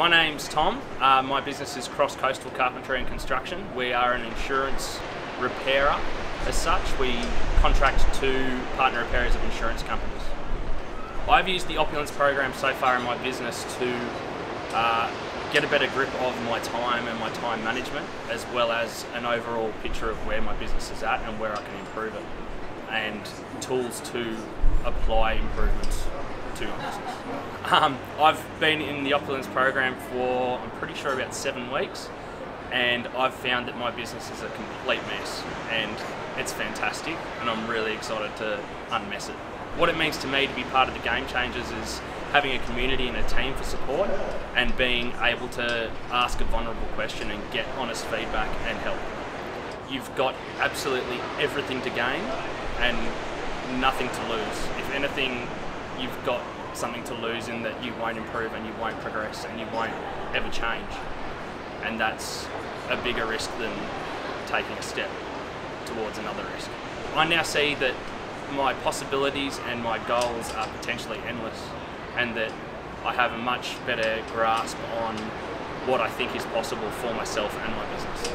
My name's Tom. Uh, my business is Cross Coastal Carpentry and Construction. We are an insurance repairer as such. We contract to partner repairers of insurance companies. I've used the Opulence program so far in my business to uh, get a better grip of my time and my time management, as well as an overall picture of where my business is at and where I can improve it, and tools to apply improvements my. Um, I've been in the Opulence program for, I'm pretty sure, about seven weeks, and I've found that my business is a complete mess, and it's fantastic, and I'm really excited to unmess it. What it means to me to be part of the Game Changers is having a community and a team for support and being able to ask a vulnerable question and get honest feedback and help. You've got absolutely everything to gain and nothing to lose. If anything, you've got something to lose in that you won't improve and you won't progress and you won't ever change. And that's a bigger risk than taking a step towards another risk. I now see that my possibilities and my goals are potentially endless and that I have a much better grasp on what I think is possible for myself and my business.